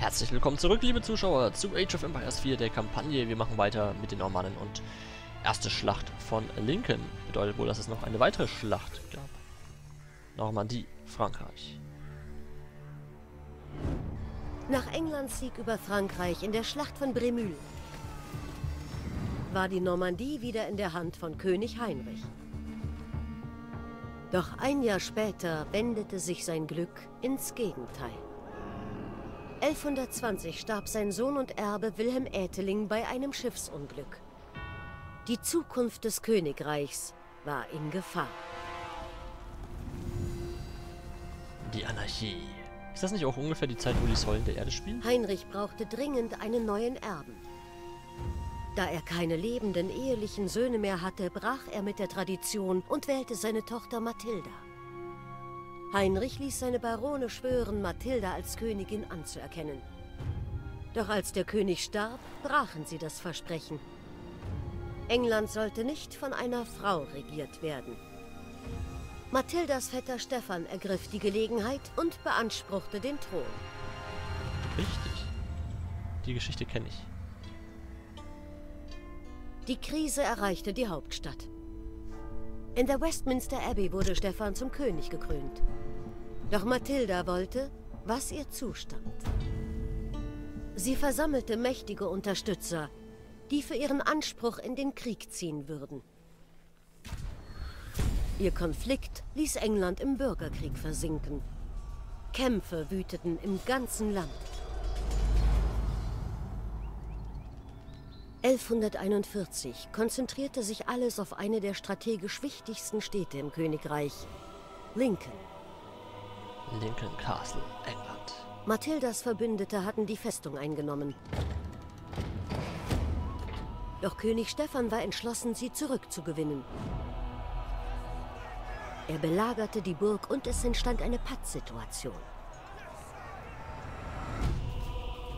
Herzlich willkommen zurück, liebe Zuschauer, zu Age of Empires 4, der Kampagne. Wir machen weiter mit den Normannen und erste Schlacht von Lincoln. Bedeutet wohl, dass es noch eine weitere Schlacht gab. Normandie, Frankreich. Nach Englands Sieg über Frankreich in der Schlacht von Bremühl war die Normandie wieder in der Hand von König Heinrich. Doch ein Jahr später wendete sich sein Glück ins Gegenteil. 1120 starb sein Sohn und Erbe Wilhelm Ätheling bei einem Schiffsunglück. Die Zukunft des Königreichs war in Gefahr. Die Anarchie. Ist das nicht auch ungefähr die Zeit, wo die Säulen der Erde spielen? Heinrich brauchte dringend einen neuen Erben. Da er keine lebenden ehelichen Söhne mehr hatte, brach er mit der Tradition und wählte seine Tochter Mathilda. Heinrich ließ seine Barone schwören, Mathilda als Königin anzuerkennen. Doch als der König starb, brachen sie das Versprechen. England sollte nicht von einer Frau regiert werden. Mathildas Vetter Stefan ergriff die Gelegenheit und beanspruchte den Thron. Richtig. Die Geschichte kenne ich. Die Krise erreichte die Hauptstadt. In der Westminster Abbey wurde Stefan zum König gekrönt. Doch Mathilda wollte, was ihr zustand. Sie versammelte mächtige Unterstützer, die für ihren Anspruch in den Krieg ziehen würden. Ihr Konflikt ließ England im Bürgerkrieg versinken. Kämpfe wüteten im ganzen Land. 1141 konzentrierte sich alles auf eine der strategisch wichtigsten Städte im Königreich, Lincoln. Lincoln Castle, England. Mathildas Verbündete hatten die Festung eingenommen. Doch König Stephan war entschlossen, sie zurückzugewinnen. Er belagerte die Burg und es entstand eine Pattsituation.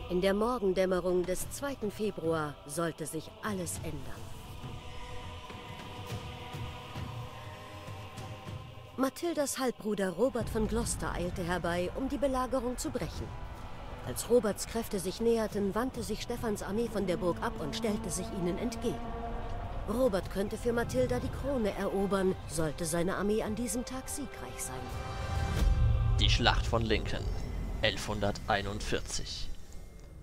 In der Morgendämmerung des 2. Februar sollte sich alles ändern. Mathildas Halbbruder Robert von Gloucester eilte herbei, um die Belagerung zu brechen. Als Roberts Kräfte sich näherten, wandte sich Stephans Armee von der Burg ab und stellte sich ihnen entgegen. Robert könnte für Mathilda die Krone erobern, sollte seine Armee an diesem Tag siegreich sein. Die Schlacht von Lincoln, 1141.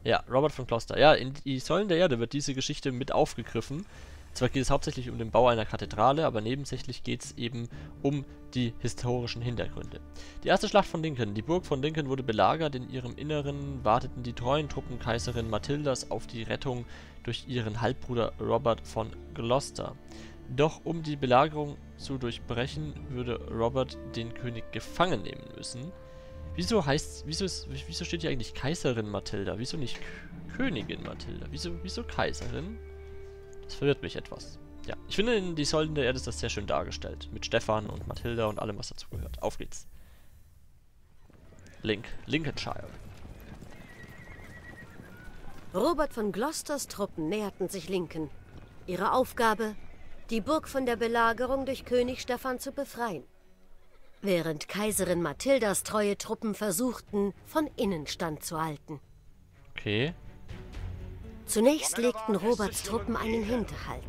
Ja, Robert von Gloucester. Ja, in die Säulen der Erde wird diese Geschichte mit aufgegriffen. Zwar geht es hauptsächlich um den Bau einer Kathedrale, aber nebensächlich geht es eben um die historischen Hintergründe. Die erste Schlacht von Lincoln. Die Burg von Lincoln wurde belagert. In ihrem Inneren warteten die treuen Truppen Kaiserin Mathildas auf die Rettung durch ihren Halbbruder Robert von Gloucester. Doch um die Belagerung zu durchbrechen, würde Robert den König gefangen nehmen müssen. Wieso heißt, wieso, wieso steht hier eigentlich Kaiserin Mathilda? Wieso nicht Königin Mathilda? Wieso, wieso Kaiserin? Das verwirrt mich etwas. Ja, ich finde, in Die Säulen der Erde ist das sehr schön dargestellt. Mit Stefan und Mathilda und allem, was dazu gehört. Auf geht's. Link. Lincolnshire. Robert von Gloucesters Truppen näherten sich Lincoln. Ihre Aufgabe, die Burg von der Belagerung durch König Stefan zu befreien. Während Kaiserin Mathildas treue Truppen versuchten, von innen standzuhalten. Okay. Zunächst legten Roberts Truppen einen Hinterhalt,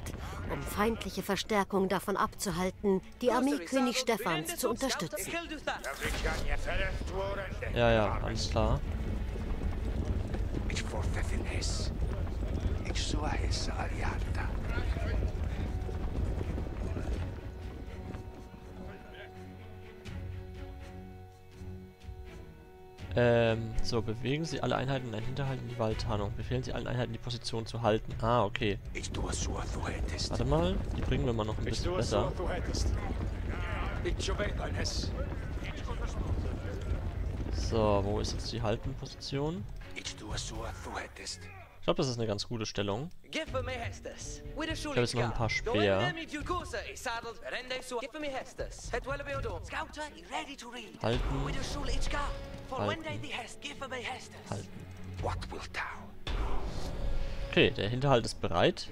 um feindliche Verstärkung davon abzuhalten, die Armee König Stephans zu unterstützen. Ja, ja, alles klar. Ähm, so, bewegen Sie alle Einheiten in einen Hinterhalt in die Waldtarnung. Befehlen Sie allen Einheiten, die Position zu halten. Ah, okay. Warte mal, die bringen wir mal noch ein bisschen besser. So, wo ist jetzt die Haltenposition? Ich glaube, das ist eine ganz gute Stellung. Ich habe jetzt noch ein paar Speer. Halten. Halten. Halten. Okay, der Hinterhalt ist bereit.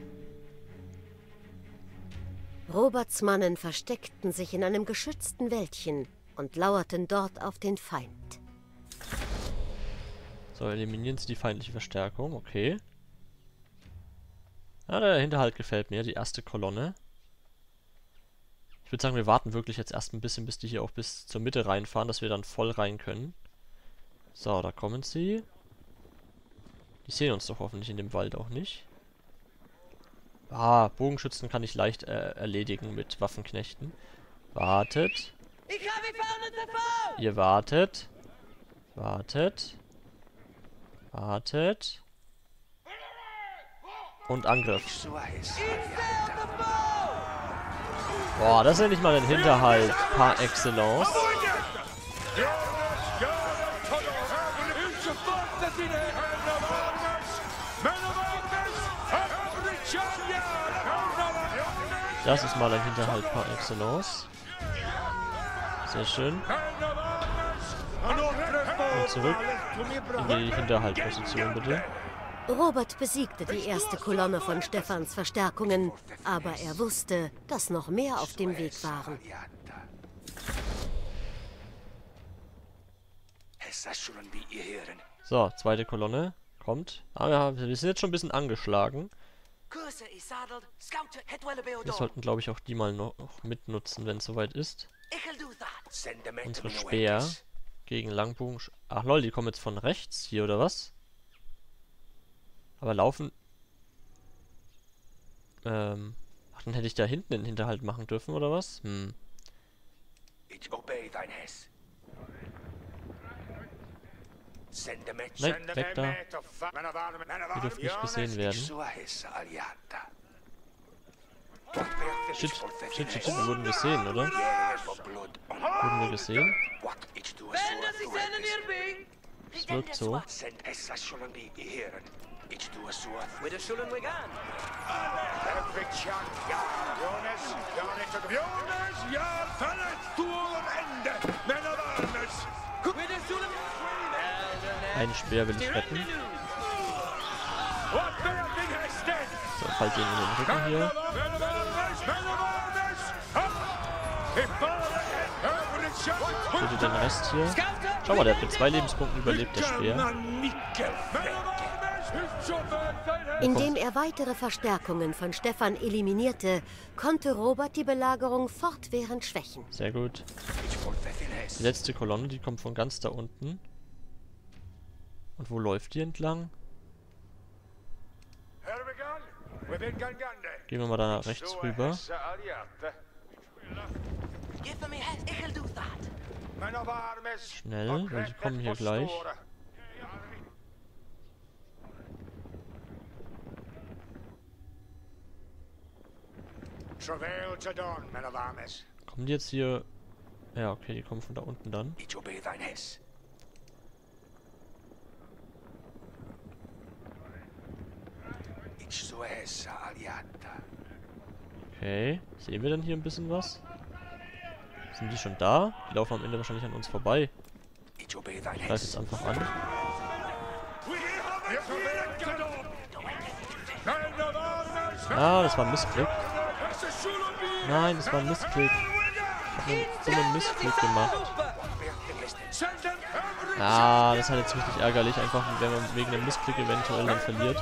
Roberts Mannen versteckten sich in einem geschützten Wäldchen und lauerten dort auf den Feind. So, eliminieren sie die feindliche Verstärkung. Okay. Ja, der Hinterhalt gefällt mir, die erste Kolonne. Ich würde sagen, wir warten wirklich jetzt erst ein bisschen, bis die hier auch bis zur Mitte reinfahren, dass wir dann voll rein können. So, da kommen sie. Die sehen uns doch hoffentlich in dem Wald auch nicht. Ah, Bogenschützen kann ich leicht äh, erledigen mit Waffenknechten. Wartet. Ihr wartet. Wartet. Wartet. Und Angriff. Boah, das ist ja nicht mal ein Hinterhalt par excellence. Das ist mal ein Hinterhalt par excellence. Sehr schön. Und zurück in die Hinterhaltposition, bitte. Robert besiegte die erste Kolonne von Stephans Verstärkungen, aber er wusste, dass noch mehr auf dem Weg waren. So, zweite Kolonne. Kommt. Ah ja, wir sind jetzt schon ein bisschen angeschlagen. Wir sollten, glaube ich, auch die mal noch mitnutzen, wenn es soweit ist. Unsere Speer gegen Langbogen. Ach lol, die kommen jetzt von rechts hier, oder was? Aber laufen... Ähm... Ach, dann hätte ich da hinten den Hinterhalt machen dürfen, oder was? Hm. Nein, weg da. Wir dürfen nicht gesehen werden. Shit, shit, shit, shit, wir wurden gesehen, oder? Wurden wir gesehen? Es wirkt so. Einen Speer will ich retten. So, fallt ihn in den Rücken hier. Bitte den Rest hier. Schau mal, der hat mit zwei Lebenspunkten überlebt, der Speer. Indem er weitere Verstärkungen von Stefan eliminierte, konnte Robert die Belagerung fortwährend schwächen. Sehr gut. Die letzte Kolonne, die kommt von ganz da unten. Und wo läuft die entlang? Gehen wir mal da rechts rüber. Schnell, weil die kommen hier gleich. Kommen die jetzt hier... Ja, okay, die kommen von da unten dann. Okay, sehen wir denn hier ein bisschen was? Sind die schon da? Die laufen am Ende wahrscheinlich an uns vorbei. Ich greife jetzt einfach an. Ah, das war ein Missklick. Nein, das war ein Missklick. Ich hab so einen Missklick gemacht. Ah, das ist halt jetzt richtig ärgerlich, einfach wenn man wegen einem Missklick eventuell dann verliert.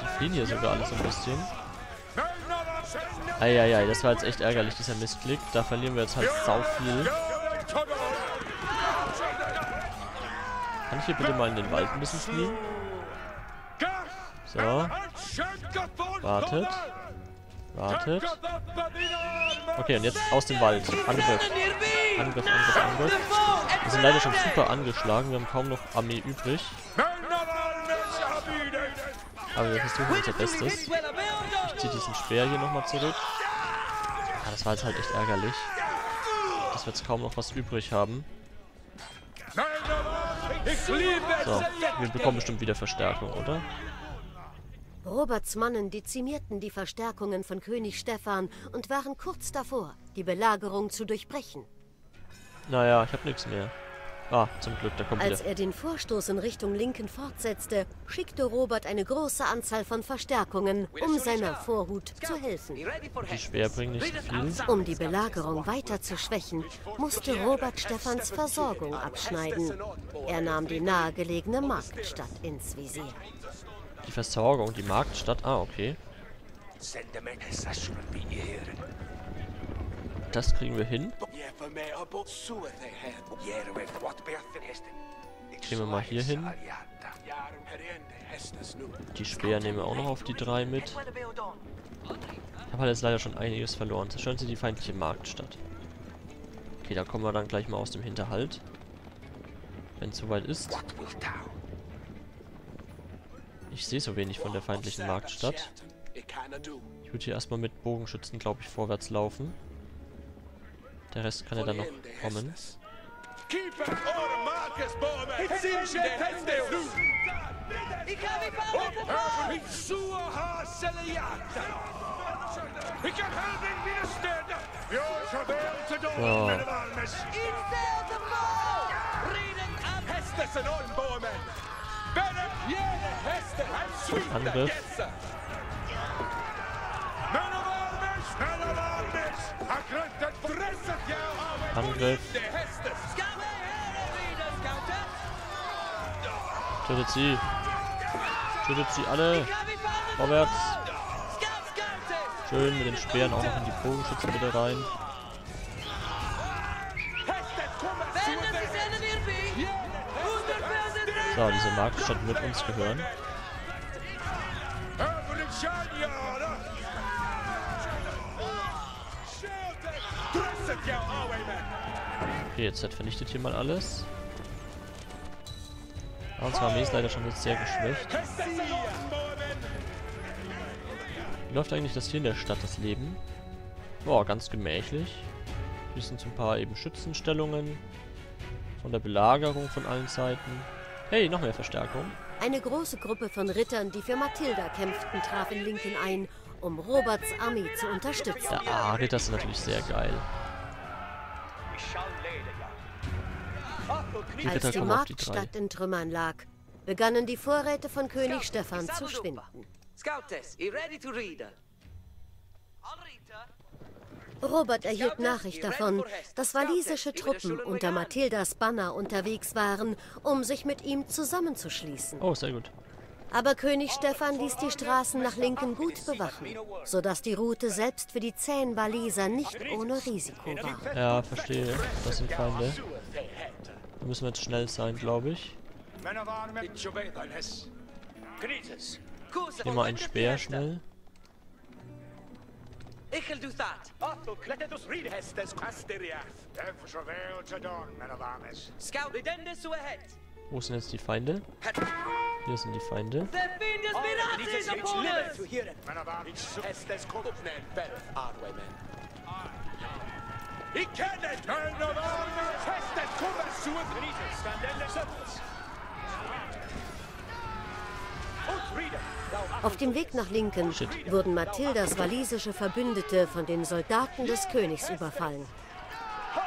Die fliehen hier sogar alles ein bisschen. Eieiei, das war jetzt echt ärgerlich, dieser Missklick. Da verlieren wir jetzt halt sau viel. Kann ich hier bitte mal in den Wald ein bisschen fliehen? So. Wartet. Wartet. Okay, und jetzt aus dem Wald. Angriff. Angriff, Angriff, Angriff. Wir sind leider schon super angeschlagen. Wir haben kaum noch Armee übrig. Aber wir versuchen unser Bestes. Ich ziehe diesen Speer hier nochmal zurück. Ah, das war jetzt halt echt ärgerlich. Dass wir jetzt kaum noch was übrig haben. So, wir bekommen bestimmt wieder Verstärkung, oder? Roberts Mannen dezimierten die Verstärkungen von König Stephan und waren kurz davor, die Belagerung zu durchbrechen. Naja, ich habe nichts mehr. Ah, zum Glück, da kommt Als wieder. er den Vorstoß in Richtung Linken fortsetzte, schickte Robert eine große Anzahl von Verstärkungen, um seiner Vorhut zu helfen. Die Speer bringen nicht viel. Um die Belagerung weiter zu schwächen, musste Robert Stephans Versorgung abschneiden. Er nahm die nahegelegene Marktstadt ins Visier. Die Versorgung, die Marktstadt. Ah, okay. Das kriegen wir hin. Gehen wir mal hier hin. Die Speer nehmen wir auch noch auf die drei mit. Ich habe halt jetzt leider schon einiges verloren. Zerstören Sie die feindliche Marktstadt. Okay, da kommen wir dann gleich mal aus dem Hinterhalt. Wenn es soweit ist. Ich sehe so wenig von der feindlichen Marktstadt. Ich würde hier erstmal mit Bogenschützen, glaube ich, vorwärts laufen. Der Rest kann ja dann noch kommen. Angriff. Angriff. Tötet sie. Tötet sie alle. Vorwärts. Schön mit den Speeren auch noch in die Bogenschützen bitte rein. So, diese Marktstadt wird uns gehören. Okay, jetzt hat vernichtet hier mal alles. Aber unsere Armee ist leider schon jetzt sehr geschwächt. Wie läuft eigentlich das hier in der Stadt, das Leben? Boah, ganz gemächlich. Hier sind so ein paar eben Schützenstellungen. Von der Belagerung von allen Seiten. Hey, noch mehr Verstärkung. Eine große Gruppe von Rittern, die für Mathilda kämpften, traf in Lincoln ein, um Roberts Armee zu unterstützen. Ja, ah, Ritter sind natürlich sehr geil. Als die. Marktstadt in Trümmern lag, begannen die Vorräte von König Stephan zu schwinden. Robert erhielt Nachricht davon, dass walisische Truppen unter Mathildas Banner unterwegs waren, um sich mit ihm zusammenzuschließen. Oh, sehr gut. Aber König Stephan ließ die Straßen nach Lincoln gut bewachen, sodass die Route selbst für die zähen Waliser nicht ohne Risiko war. Ja, verstehe. Das sind Feinde. Da müssen wir jetzt schnell sein, glaube ich. Nehmen wir einen Speer schnell. Scout. Wo sind jetzt die Feinde? Hier sind die Feinde. Auf dem Weg nach Lincoln Shit. wurden Mathildas walisische Verbündete von den Soldaten des Königs überfallen.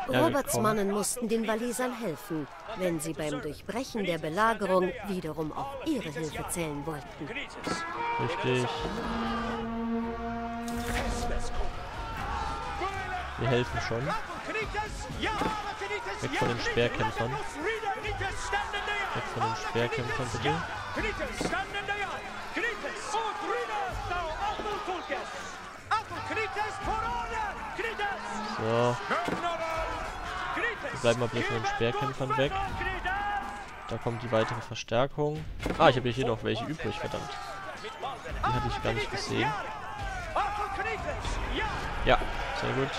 Roberts. Mannen mussten den Walisern helfen, wenn sie beim Durchbrechen der Belagerung wiederum auf ihre Hilfe zählen wollten. Richtig. Wir helfen schon. Weg von den Speerkämpfern. Weg von den Speerkämpfern, bitte. So, bleiben mal bitte von den Speerkämpfern weg. Da kommt die weitere Verstärkung. Ah, ich habe hier noch welche übrig, verdammt. Die hatte ich gar nicht gesehen. Ja, sehr gut.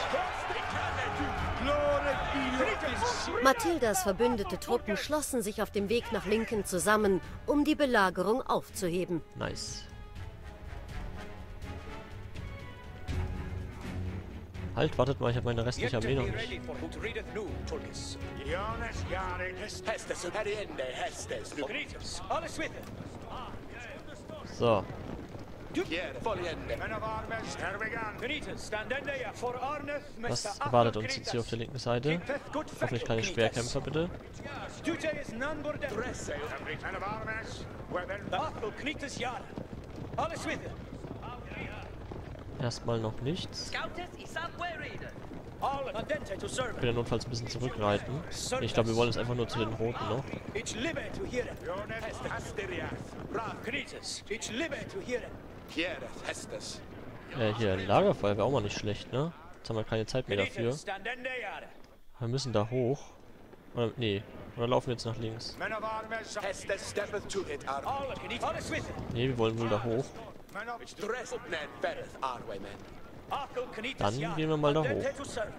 Mathildas verbündete Truppen schlossen sich auf dem Weg nach Lincoln zusammen, um die Belagerung aufzuheben. Nice. Halt, wartet mal, ich habe meine restliche Armee noch nicht. So. Was erwartet uns jetzt hier auf der linken Seite? Hoffentlich keine Schwerkämpfer, bitte. Erstmal noch nichts. Ich will ja notfalls ein bisschen zurückreiten. Ich glaube, wir wollen jetzt einfach nur zu den Roten noch. Äh, hier, Lagerfeuer wäre auch mal nicht schlecht, ne? Jetzt haben wir keine Zeit mehr dafür. Wir müssen da hoch. Oder, nee, oder laufen wir jetzt nach links? Nee, wir wollen wohl da hoch. Dann gehen wir mal da hoch.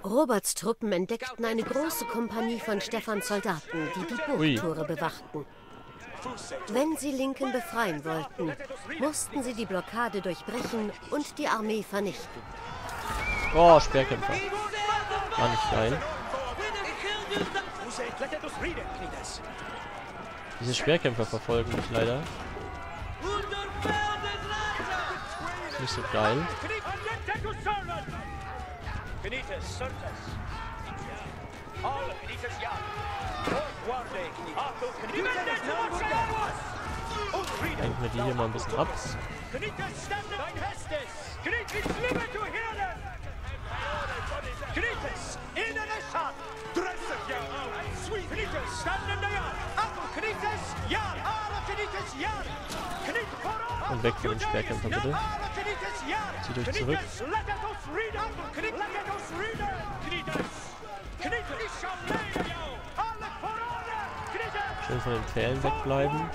Roberts Truppen entdeckten eine große Kompanie von Stephans Soldaten, die die Burgtore bewachten. Wenn sie Lincoln befreien wollten, mussten sie die Blockade durchbrechen und die Armee vernichten. Oh, Speerkämpfer. War nicht geil. Diese Speerkämpfer verfolgen mich leider. Nicht so geil. Lenken wir die hier mal ein bisschen ab. Und weg von den Speerkämpfern bitte. Zieht euch zurück. Schön von den Pfählen wegbleiben.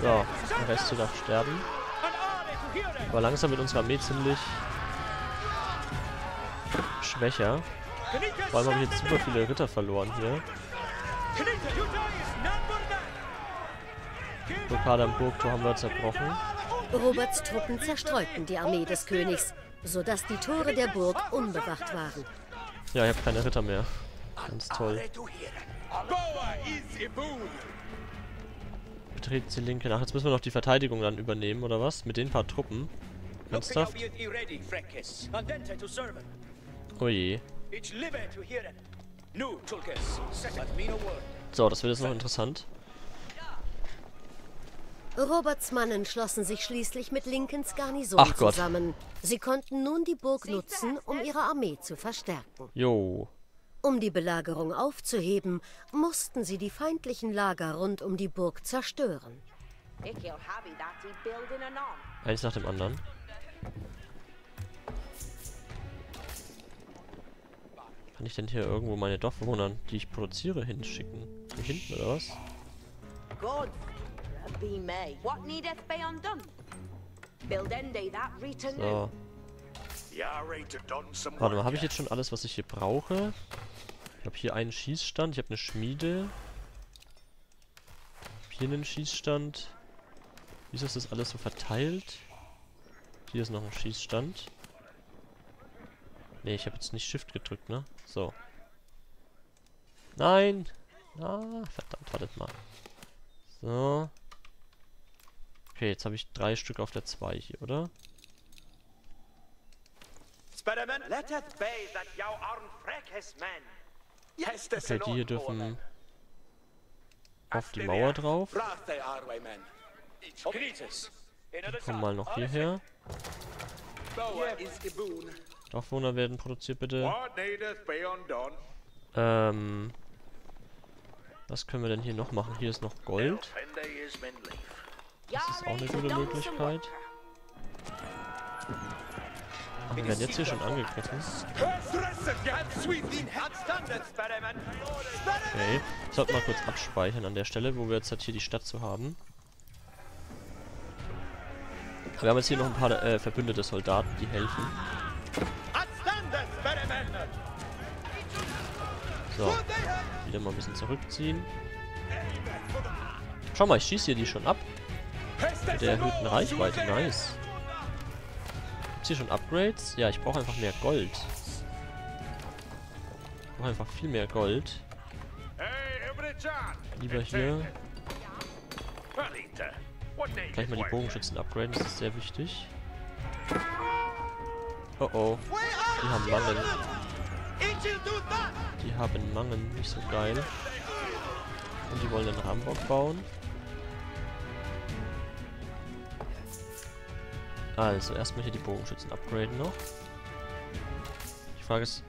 So, der Rest darf sterben. Aber langsam wird unsere Armee ziemlich schwächer. Vor allem habe ich jetzt super viele Ritter verloren hier. Blockade am Burgtor haben wir zerbrochen. Roberts Truppen zerstreuten die Armee des Königs, sodass die Tore der Burg unbewacht waren. Ja, ich habe keine Ritter mehr. Ganz toll. Betreten Sie linke nach. Jetzt müssen wir noch die Verteidigung dann übernehmen, oder was? Mit den paar Truppen. Ernsthaft? Oh je. So, das wird jetzt noch interessant. Roberts Mannen schlossen sich schließlich mit Lincolns Garnison Ach Gott. zusammen. Sie konnten nun die Burg nutzen, um ihre Armee zu verstärken. Jo. Um die Belagerung aufzuheben, mussten sie die feindlichen Lager rund um die Burg zerstören. Eins nach dem anderen. Kann ich denn hier irgendwo meine Dorfbewohner, die ich produziere, hinschicken? Hier hinten oder was? God be me. What needeth be undone? Build ende that return So. Warte mal, habe ich jetzt schon alles, was ich hier brauche? Ich habe hier einen Schießstand, ich habe eine Schmiede. Hab hier einen Schießstand. Wieso ist das alles so verteilt? Hier ist noch ein Schießstand. Ne, ich habe jetzt nicht Shift gedrückt, ne? So. Nein! Ah, verdammt, wartet mal. So. Okay, jetzt habe ich drei Stück auf der 2 hier, oder? Okay, die hier dürfen auf die Mauer drauf. Die kommen mal noch hierher. Dorfwohner werden produziert, bitte. Ähm. Was können wir denn hier noch machen? Hier ist noch Gold. Das ist auch eine gute Möglichkeit. Ach, wir werden jetzt hier schon angegriffen. Okay. Ich sollte mal kurz abspeichern an der Stelle, wo wir jetzt halt hier die Stadt zu haben. Wir haben jetzt hier noch ein paar äh, verbündete Soldaten, die helfen. So. Wieder mal ein bisschen zurückziehen. Schau mal, ich schieße hier die schon ab. Mit der erhöhten Reichweite. Nice. Gibt's hier schon Upgrades? Ja, ich brauche einfach mehr Gold. Ich brauche einfach viel mehr Gold. Lieber hier gleich mal die? Bogenschützen upgraden, das ist sehr wichtig. Oh oh, die haben Mangel. Die haben Mangel, nicht so geil. Und die wollen den Rambock bauen. Also, erstmal hier die Bogenschützen upgraden noch. Die Frage ist,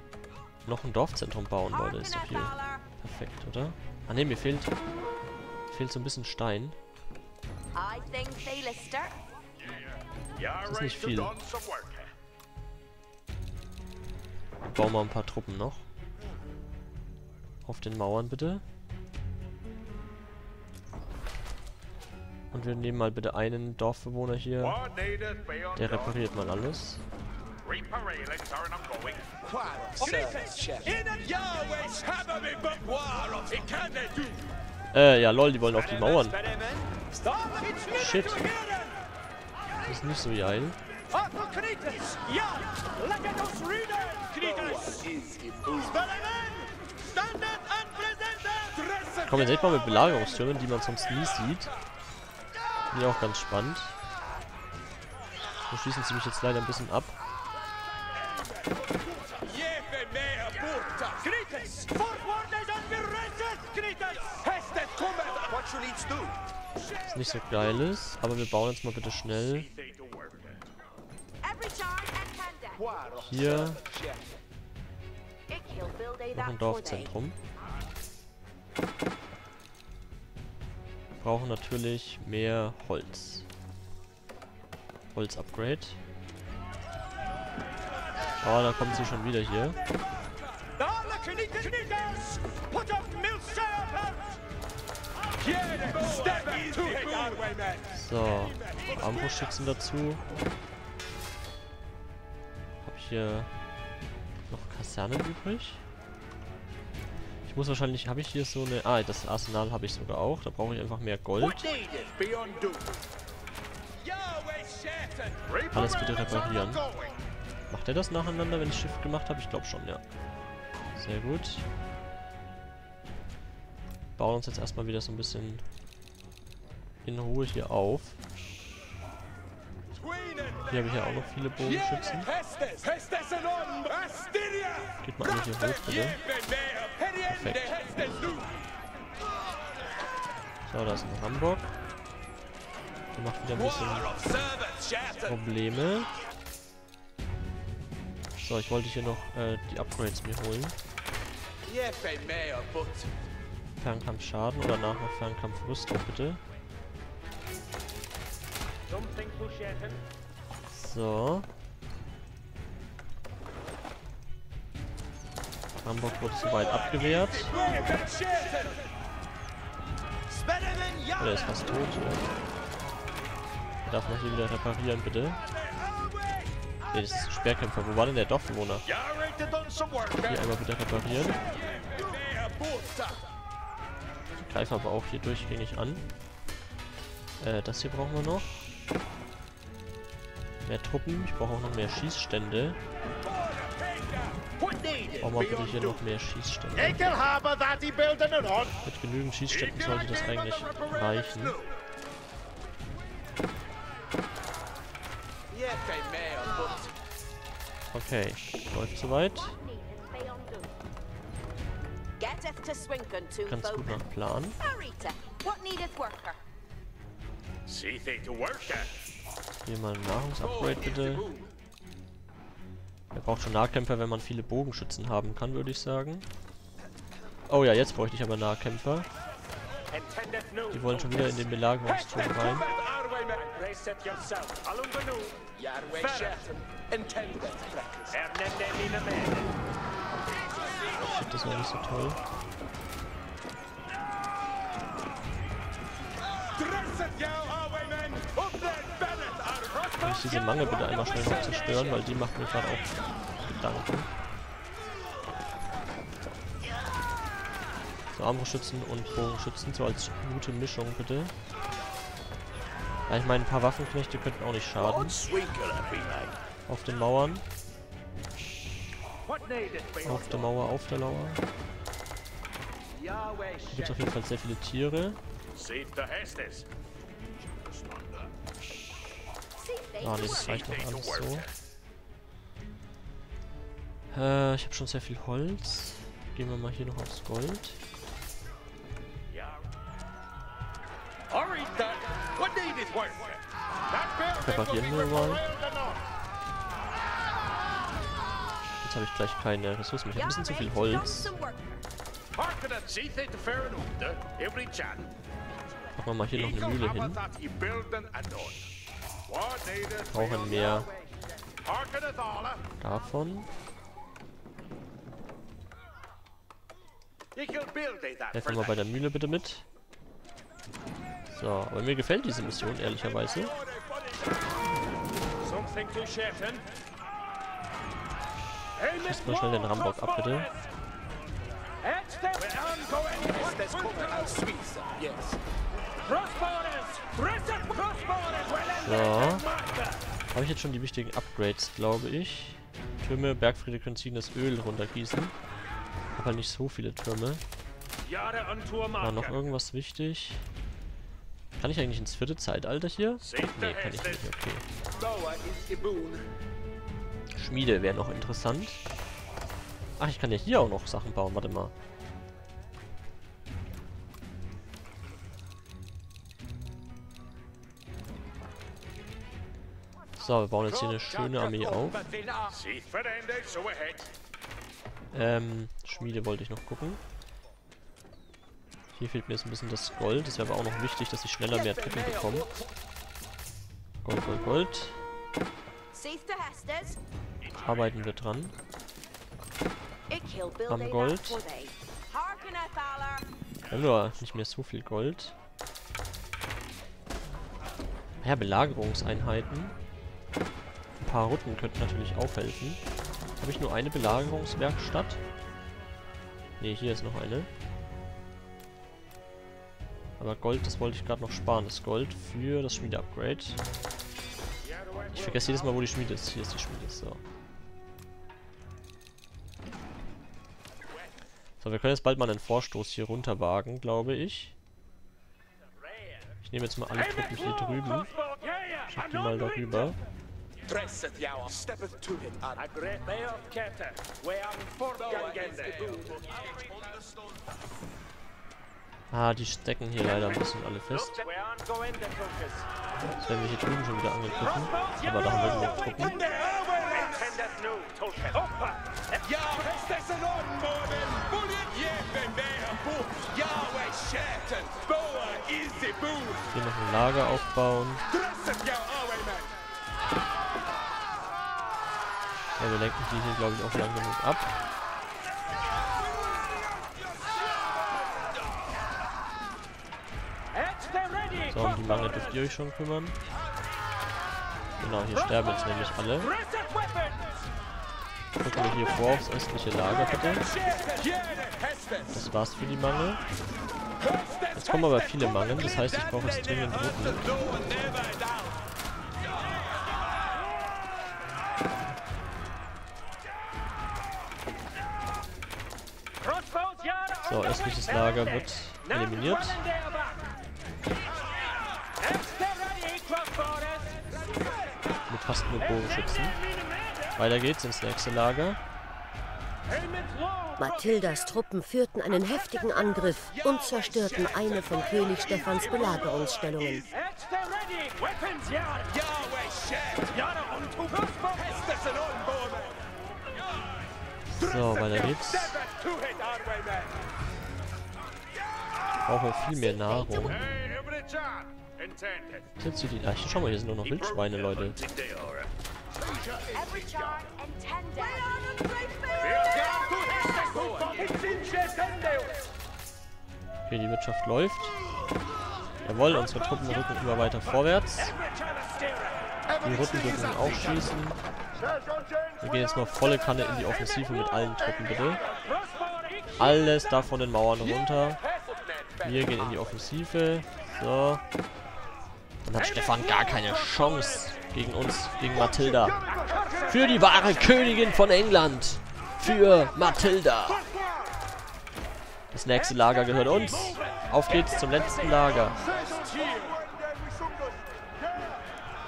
noch ein Dorfzentrum bauen wollte, ist doch hier perfekt, oder? Ah ne, mir fehlt, fehlt so ein bisschen Stein. Das ist nicht viel. Bauen wir ein paar Truppen noch. Auf den Mauern bitte. Und wir nehmen mal bitte einen Dorfbewohner hier. Der repariert mal alles. Äh, ja, lol, die wollen auf die Mauern. Shit. Das ist nicht so geil. Kommen jetzt echt mal mit Belagerungstürmen, die man sonst nie sieht. Finde ich auch ganz spannend. So schießen sie mich jetzt leider ein bisschen ab. Was nicht so geil ist. Aber wir bauen jetzt mal bitte schnell hier noch ein. Dorfzentrum. Brauchen natürlich mehr Holz. Holz-Upgrade. Oh, da kommen sie schon wieder hier. So, Armbrustschützen dazu. Hab ich hier noch Kasernen übrig? Ich muss wahrscheinlich, habe ich hier so eine... Ah, das Arsenal habe ich sogar auch. Da brauche ich einfach mehr Gold. Alles bitte reparieren. Macht er das nacheinander, wenn ich Shift gemacht habe? Ich glaube schon, ja. Sehr gut. Bauen uns jetzt erstmal wieder so ein bisschen in Ruhe hier auf. Hier habe ich ja auch noch viele Bogenschützen. Geht mal alle hier hoch, bitte. Perfekt. So, da ist ein Hamburg. Der macht wieder ein bisschen Probleme. So, ich wollte hier noch äh, die Upgrades mir holen. Fernkampfschaden oder nach noch Fernkampfrüstung, bitte. So. Hamburg wurde soweit abgewehrt. Oder ist fast tot. Er darf noch hier wieder reparieren, bitte. Ne, das ist ein Sperrkämpfer. Wo war denn der Dorfbewohner? Hier einmal bitte reparieren. Greifen aber auch hier durchgängig an. Äh, das hier brauchen wir noch. Mehr Truppen. Ich brauche auch noch mehr Schießstände. Brauchen wir be bitte hier noch mehr on. Mit genügend Schießständen sollte das eigentlich reichen. Okay, läuft soweit. Ganz gut nach Plan. Arita, what needeth worker? See thee to work at. Hier mal ein Nahrungsupgrade bitte. Braucht schon Nahkämpfer, wenn man viele Bogenschützen haben kann, würde ich sagen. Oh ja, jetzt bräuchte ich aber Nahkämpfer. Die wollen schon wieder in den Belagerungsturm rein. Men. Das war nicht so toll. Ich diese Mangel bitte einmal schnell noch zerstören, weil die macht mir gerade auch Gedanken. So, Armbrustschützen und Bogenschützen, so als gute Mischung bitte. Ich meine, ein paar Waffenknechte könnten auch nicht schaden. Auf den Mauern, auf der Mauer, auf der Lauer. Hier gibt es auf jeden Fall sehr viele Tiere. Ah, nee, das reicht doch alles so. Äh, ich habe schon sehr viel Holz. Gehen wir mal hier noch aufs Gold. Reparieren wir mal. Jetzt habe ich gleich keine Ressourcen mehr. Ich habe ein bisschen zu viel Holz. Machen wir mal hier noch eine Mühle hin. Brauchen mehr davon. Helfen wir bei der Mühle bitte mit. So, aber mir gefällt diese Mission ehrlicherweise. Something to Shetton. Schießt mal schnell den Rambock ab, bitte. So. Habe ich jetzt schon die wichtigen Upgrades, glaube ich. Türme, Bergfriede können ziehen, das Öl runtergießen. Habe halt nicht so viele Türme. War noch irgendwas wichtig? Kann ich eigentlich ins vierte Zeitalter hier? Nee, kann ich nicht, okay. Schmiede wäre noch interessant. Ach, ich kann ja hier auch noch Sachen bauen, warte mal. So, wir bauen jetzt hier eine schöne Armee auf. Ähm, Schmiede wollte ich noch gucken. Hier fehlt mir jetzt ein bisschen das Gold. Das wäre aber auch noch wichtig, dass ich schneller mehr Truppen bekomme. Gold, Gold, Gold. Arbeiten wir dran. Am Gold. Wir haben nur nicht mehr so viel Gold. Ja, Belagerungseinheiten. Paar Rutten könnten natürlich auch helfen. Habe ich nur eine Belagerungswerkstatt? Ne, hier ist noch eine. Aber Gold, das wollte ich gerade noch sparen. Das Gold für das Schmiede-Upgrade. Ich vergesse jedes Mal, wo die Schmiede ist. Hier ist die Schmiede. So. So, wir können jetzt bald mal einen Vorstoß hier runterwagen, glaube ich. Ich nehme jetzt mal alle Truppen hier drüben. Schick die mal darüber. Ah, die stecken hier leider ein bisschen alle fest. Jetzt werden wir hier drüben schon wieder angegriffen. Aber da haben wir genug Truppen. Hier noch ein Lager aufbauen. Ja, wir lenken die hier, glaube ich, auch lang genug ab. So, um die Mangel dürft ihr euch schon kümmern. Genau, hier sterben jetzt nämlich alle. Gucken wir hier vor aufs östliche Lager, bitte. Das war's für die Mangel. Jetzt kommen aber viele Mangel, das heißt, ich brauche jetzt dringend Routen. So, östliches Lager wird eliminiert. Mit fast nur Bogenschützen. Weiter geht's ins nächste Lager. Mathildas Truppen führten einen heftigen Angriff und zerstörten eine von König Stephans Belagerungsstellungen. So, weiter geht's. Brauchen viel mehr Nahrung. Jetzt die. Ach, schau mal, hier sind nur noch Wildschweine, Leute. Okay, die Wirtschaft läuft. Jawohl, unsere Truppen rücken immer weiter vorwärts. Die Rutten dürfen auch schießen. Wir gehen jetzt mal volle Kanne in die Offensive mit allen Truppen, bitte. Alles da von den Mauern runter. Wir gehen in die Offensive. So. Dann hat Stefan gar keine Chance gegen uns, gegen Mathilda. Für die wahre Königin von England. Für Mathilda. Das nächste Lager gehört uns. Auf geht's zum letzten Lager.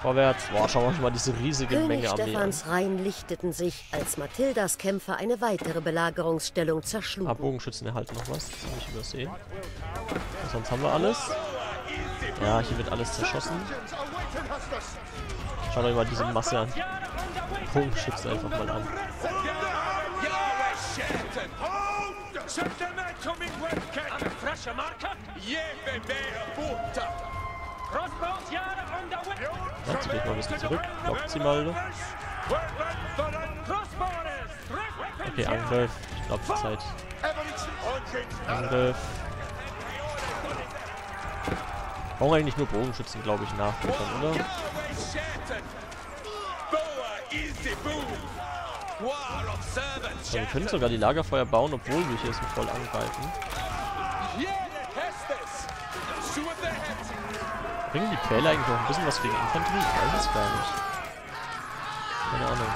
Vorwärts. Boah, schauen wir uns mal diese riesige König Menge Armee an. Stephans Reihen lichteten sich, als Mathildas Kämpfer eine weitere Belagerungsstellung Ah, zerschlugen. Bogenschützen erhalten noch was. Das habe ich übersehen. Sonst haben wir alles. Ja, hier wird alles zerschossen. Schaut euch mal diese Masse an. Bogenschützen einfach mal an. Yahweh Shaitan! Sätt dig med som min webcam! Fräscha sie geht mal ein bisschen zurück. Lockt sie mal. Okay, Angriff. Ich glaube, Zeit. Angriff. Brauchen eigentlich nur Bogenschützen, glaube ich, nachliefern, oder? Ja, wir können sogar die Lagerfeuer bauen, obwohl wir hier so voll angreifen. Bringen die Pfähle eigentlich noch ein bisschen was gegen Infanterie? Ich weiß es gar nicht. Keine Ahnung.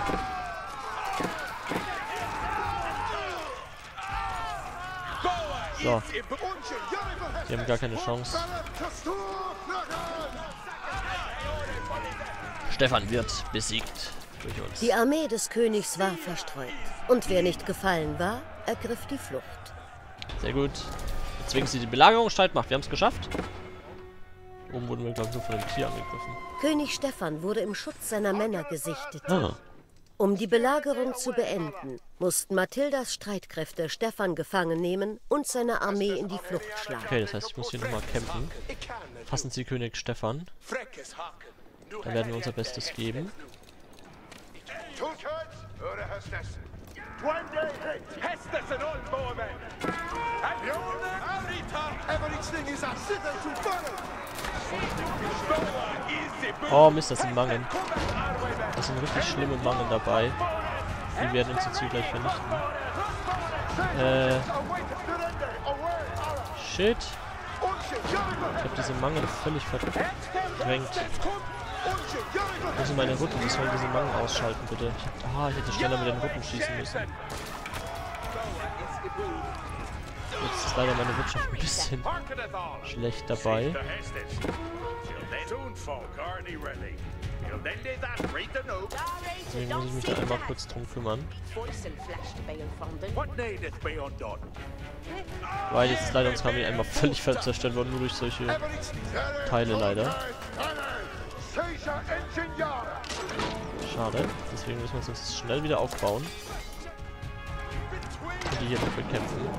So. Die haben gar keine Chance. Stefan wird besiegt durch uns. Die Armee des Königs war verstreut. Und wer nicht gefallen war, ergriff die Flucht. Sehr gut. Jetzt zwingen sie die Belagerung Streitmacht. Wir haben es geschafft. Oben wurden wir, glaube ich, nur von einem Tier angegriffen. König Stephan wurde im Schutz seiner Männer gesichtet. Ah, Um die Belagerung zu beenden, mussten Mathildas Streitkräfte Stephan gefangen nehmen und seine Armee in die Flucht schlagen. okay, das heißt, ich muss hier nochmal kämpfen. Fassen Sie König Stefan. Fräckes Haken! Da werden wir unser Bestes geben. Oh Mist, das sind Mangen. Das sind richtig schlimme Mangen dabei. Die werden uns jetzt hier gleich vernichten. Äh, shit. Ich habe diese Mangen völlig verdrängt. Wo sind meine Rutten? Ich soll diese Mangen ausschalten, bitte. Ich hab, ah, ich hätte schneller mit den Rutten schießen müssen. Jetzt ist leider meine Wirtschaft ein bisschen schlecht dabei. Deswegen muss ich mich da einmal kurz drum kümmern. Weil jetzt ist leider unsere Armee einmal völlig zerstört worden, nur durch solche Teile leider. Schade. Deswegen müssen wir uns jetzt schnell wieder aufbauen. Die hier noch bekämpfen.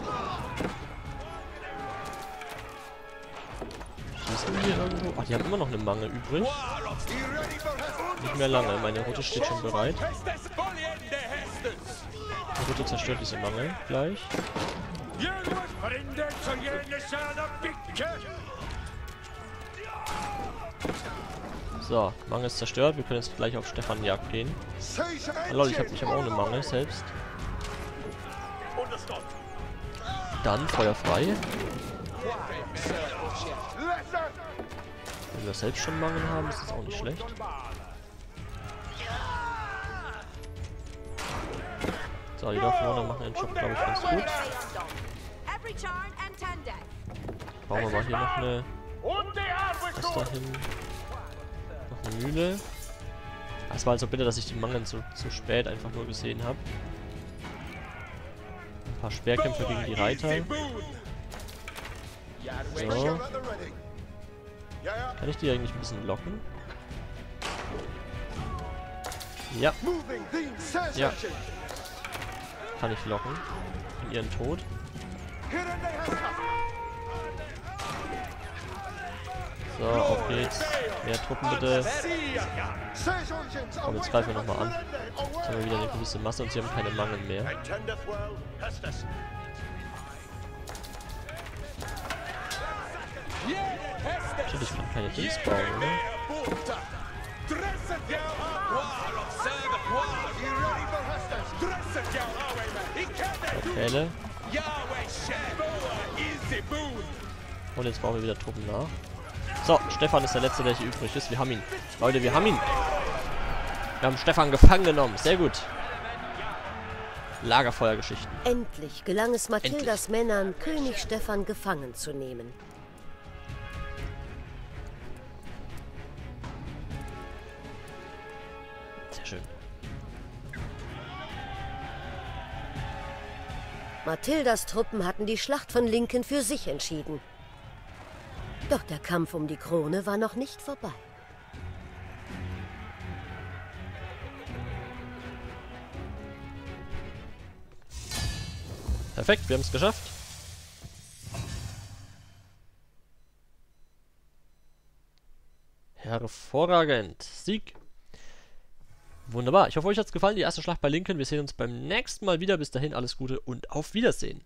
Schießen die hier irgendwo? Ach, die haben immer noch eine Mange übrig. Nicht mehr lange. Meine Route steht schon bereit. Die Route zerstört diese Mange gleich. So, Mange ist zerstört. Wir können jetzt gleich auf Stefan Jagd gehen. Ah, lol, ich habe ich hab auch eine Mange selbst. Dann Feuer frei. Wenn wir selbst schon Mangel haben, ist das auch nicht schlecht. So, die da vorne machen den Job, glaube ich, ganz gut. Bauen wir mal hier noch eine... Was Arme da hin? Noch eine Mühle. Es war also bitter, dass ich die Mangeln so, so spät einfach nur gesehen habe. Ein paar Speerkämpfe gegen die Reiter. So. Kann ich die eigentlich ein bisschen locken? Ja, Ja. kann ich locken. In ihren Tod. So, auf geht's. Mehr Truppen bitte. Komm, jetzt greifen wir nochmal an. Jetzt haben wir wieder eine gewisse Masse und sie haben keine Mangel mehr. Shit, ich kann keine Dings bauen, oder? Pfähle. Und jetzt bauen wir wieder Truppen nach. So, Stefan ist der Letzte, der hier übrig ist. Wir haben ihn. Leute, wir haben ihn. Wir haben Stefan gefangen genommen. Sehr gut. Lagerfeuergeschichten. Endlich gelang es Mathildas Endlich. Männern, König Stephan gefangen zu nehmen. Sehr schön. Mathildas Truppen hatten die Schlacht von Lincoln für sich entschieden. Doch der Kampf um die Krone war noch nicht vorbei. Perfekt, wir haben es geschafft. Hervorragend. Sieg. Wunderbar. Ich hoffe, euch hat es gefallen, die erste Schlacht bei Lincoln. Wir sehen uns beim nächsten Mal wieder. Bis dahin alles Gute und auf Wiedersehen.